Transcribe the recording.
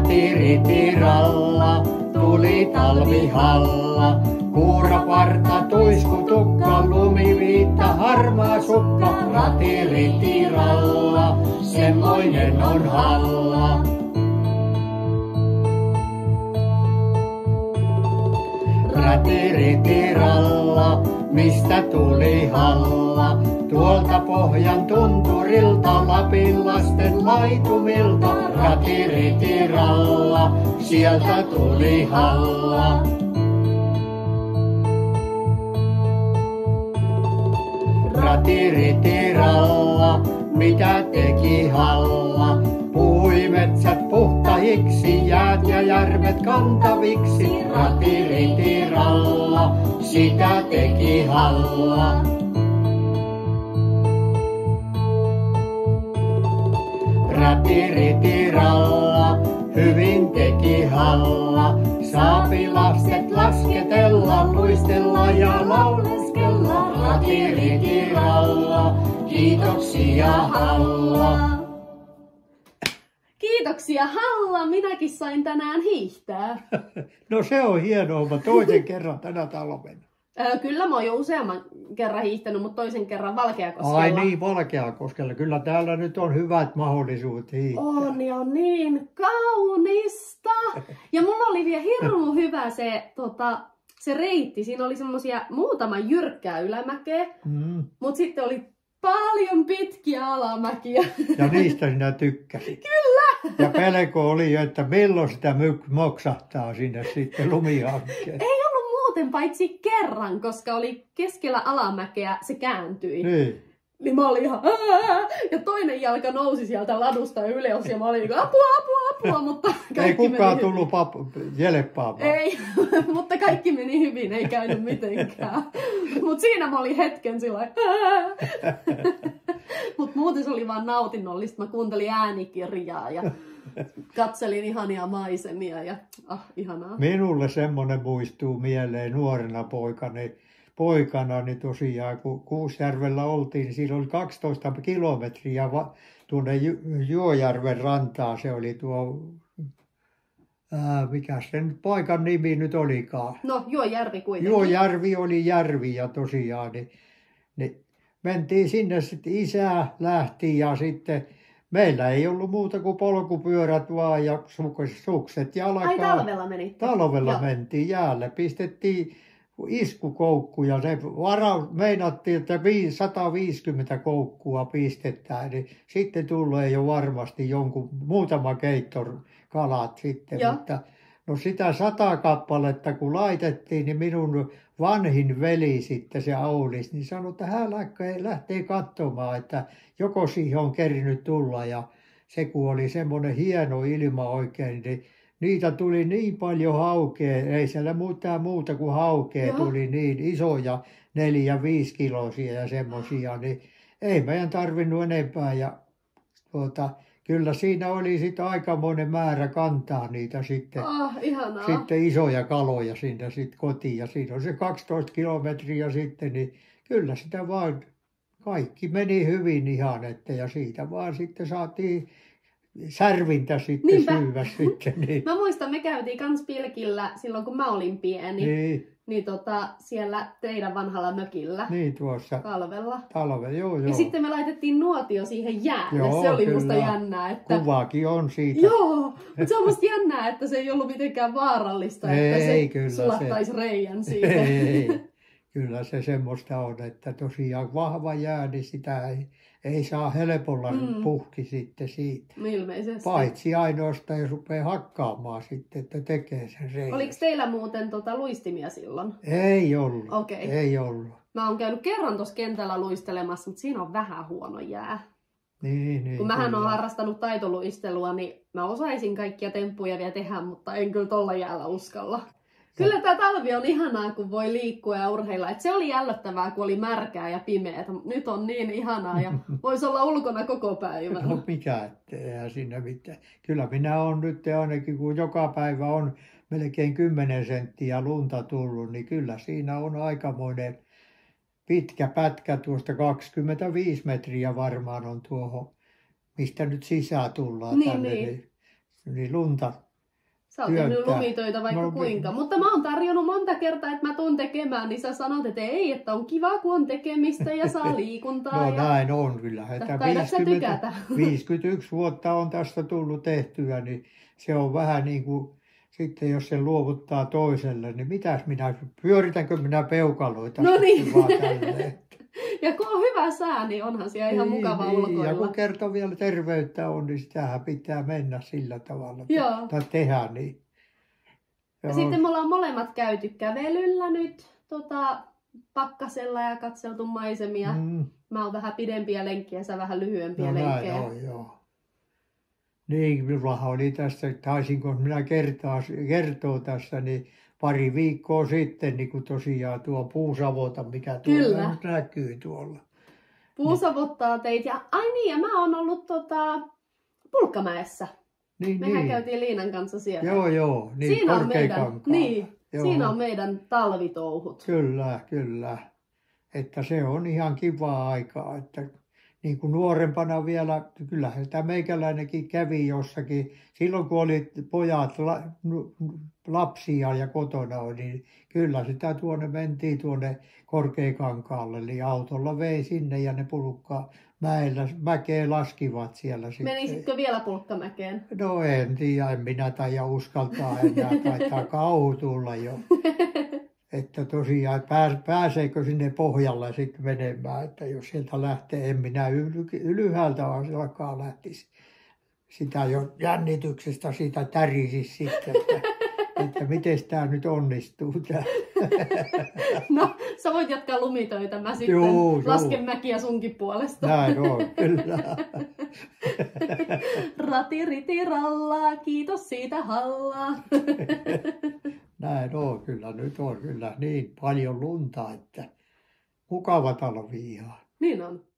Ratiritiralla tuli talvihalla. Kuura parta, tuisku tukka, lumiviitta, harmaa sukka, ratiritiralla, semmoinen on halla. Ratiritiralla, mistä tuli halla, tuolta pohjan tunturilta, Lapin lasten laitumilta, ratiritiralla, sieltä tuli halla. Ratiritiralla, mitä teki halla? Puhui metsät puhtahiksi, jäät ja järvet kantaviksi. Ratiritiralla, sitä teki halla. Ratiritiralla, hyvin teki halla. Saapi lapset lasketella, luistella ja lauleskella. Ratiritiralla, kiitoksia halla. Kiitoksia Halla, minäkin sain tänään hiihtää. No se on hienoa, mä toisen kerran tänä talvena. Öö, kyllä mä oon jo useamman kerran hiihtänyt, mutta toisen kerran Valkeakoskella. Ai niin, Valkeakoskella. Kyllä täällä nyt on hyvät mahdollisuudet hiihtää. On ja niin kaunista. Ja mulla oli vielä hirmu hyvä se, tota, se reitti. Siinä oli semmosia muutama jyrkkää ylämäkeä, Mm. mutta sitten oli paljon pitkiä alamäkiä. Ja niistä sinä tykkäsit. Kyllä. Ja pelko oli, että milloin sitä myk- moksahtaa sinne sitten lumihankkeen. Ei muuten paitsi kerran, koska oli keskellä alamäkeä, se kääntyi. Niin. Niin mä olin ihan "Ää!" ja toinen jalka nousi sieltä ladusta ylös ja mä olin niin apua, apua, apua, mutta kaikki Ei kukaan meni tullut pap- jeleppaamaan. Ei, mutta kaikki meni hyvin, ei käynyt mitenkään. Mutta siinä mä olin hetken sillä Mutta muuten se oli vaan nautinnollista. Mä kuuntelin äänikirjaa ja katselin ihania maisemia ja ah, ihanaa. Minulle semmoinen muistuu mieleen nuorena poikana, poikana niin tosiaan kun Kuusjärvellä oltiin, niin siinä oli 12 kilometriä va- tuonne Ju- Juojärven rantaan. Se oli tuo, ää, mikä se nyt paikan nimi nyt olikaan. No, joo, järvi kuitenkin. Juojärvi oli järvi ja tosiaan niin, niin mentiin sinne sitten isä lähti ja sitten meillä ei ollut muuta kuin polkupyörät vaan ja suk- sukset jalkaan. Ai talvella menitte. Talvella Joo. mentiin jäälle, pistettiin iskukoukku ja se vara, meinattiin, että vii- 150 koukkua pistetään, niin sitten tulee jo varmasti jonkun muutama keittor kalat sitten, Joo. mutta no sitä sata kappaletta kun laitettiin, niin minun vanhin veli sitten se Aulis, niin sanoi, että hän lähtee, katsomaan, että joko siihen on kerinyt tulla. Ja se kun oli semmoinen hieno ilma oikein, niin niitä tuli niin paljon haukea, ei siellä mitään muuta kuin haukea Joo. tuli niin isoja, neljä, viisi kilosia ja semmoisia, niin ei meidän tarvinnut enempää. Ja tuota, kyllä siinä oli sitten aikamoinen määrä kantaa niitä sitten, Ah, ihanaa. sitten isoja kaloja sinne sitten kotiin ja siinä on se 12 kilometriä sitten, niin kyllä sitä vaan kaikki meni hyvin ihan, että ja siitä vaan sitten saatiin särvintä sitten Niinpä. syödä sitten. Niin, Mä muistan, me käytiin kans pilkillä silloin, kun mä olin pieni. niin, Niin tota, siellä teidän vanhalla mökillä niin tuossa talvella. talvella, joo joo. Ja sitten me laitettiin nuotio siihen jäälle. Joo, se oli musta kyllä. jännää, että... Kuvaakin on siitä. Joo, mutta se on musta jännää, että se ei ollut mitenkään vaarallista, että Ei, se kyllä sulattaisi reijän siihen. Ei, kyllä se semmoista on, että tosiaan vahva jää, niin sitä ei, ei saa helpolla Mm. puhki sitten siitä. Ilmeisesti. Paitsi ainoastaan, jos rupeaa hakkaamaan sitten, että tekee sen reijän. Oliko teillä muuten tota luistimia silloin? Ei ollut, Okei. ei ollut. Mä oon käynyt kerran tuossa kentällä luistelemassa, mutta siinä on vähän huono jää. Niin, niin, Kun mähän oon harrastanut taitoluistelua, niin mä osaisin kaikkia temppuja vielä tehdä, mutta en kyllä tolla jäällä uskalla. Kyllä tämä talvi on ihanaa, kun voi liikkua ja urheilla. Et se oli jällöttävää, kun oli märkää ja pimeää. Nyt on niin ihanaa ja voisi olla ulkona koko päivän. No mikä, että eihän siinä mitään. Kyllä minä olen nyt ainakin, kun joka päivä on melkein 10 senttiä lunta tullut, niin kyllä siinä on aikamoinen pitkä pätkä tuosta 25 metriä varmaan on tuohon, mistä nyt sisään tullaan Niin, tänne. niin. Niin, niin lunta Sä oot tehnyt lumitöitä vaikka no, kuinka. Mutta mä oon tarjonnut monta kertaa, että mä tuun tekemään, niin sä sanot, että ei, että on kiva, kun on tekemistä ja saa liikuntaa. No ja... näin on kyllä. Että Taidat sä 50, tykätä. 51 vuotta on tästä tullut tehtyä, niin se on vähän niin kuin sitten jos se luovuttaa toiselle, niin mitäs minä, pyöritänkö minä peukaloita No niin. Ja kun on hyvä sää, niin onhan siellä ihan Niin, mukava niin, Ja ulkoilla. kun kertoo vielä terveyttä on, niin sitähän pitää mennä sillä tavalla. Joo. Tai tehdä niin. Ja Joo. sitten me ollaan molemmat käyty kävelyllä nyt tota, pakkasella ja katseltu maisemia. Mm. Mä oon vähän pidempiä lenkkiä, sä vähän lyhyempiä no näin lenkkejä. on, joo. Niin, minullahan oli tässä, taisinko minä kertaa, kertoo tässä, niin pari viikkoa sitten, niin kuin tosiaan tuo puusavota, mikä tuolla nyt näkyy tuolla. Puusavottaa teit. Ja, ai niin, ja mä oon ollut tota, Pulkkamäessä. Niin, Mehän niin. käytiin Liinan kanssa siellä. Joo, joo, niin siinä on meidän, niin, Joo. siinä on meidän talvitouhut. Kyllä, kyllä. Että se on ihan kivaa aikaa. Että niin kuin nuorempana vielä, kyllähän sitä meikäläinenkin kävi jossakin. Silloin kun oli pojat la, lapsia ja kotona oli, niin kyllä sitä tuonne mentiin tuonne Korkeakankaalle. Eli autolla vei sinne ja ne pulkkaa mäellä, mäkeä laskivat siellä sitten. Menisitkö vielä Pulkkamäkeen? No en tiedä, en minä taida uskaltaa enää, taitaa kauhu tulla jo. Että tosiaan pääs, pääseekö sinne pohjalle sitten menemään, että jos sieltä lähtee, en minä ylhäältä alkaa lähtisi. Sitä jo jännityksestä sitä tärisi sitten, että, että miten tämä nyt onnistuu. Tää. No, sä voit jatkaa lumitöitä. Mä sitten Juu, lasken juu. mäkiä sunkin puolesta. Näin on, kyllä. Rati riti rallaa, kiitos siitä hallaa. Näin on, kyllä nyt on kyllä niin paljon lunta, että mukava talvi ihan. Niin on.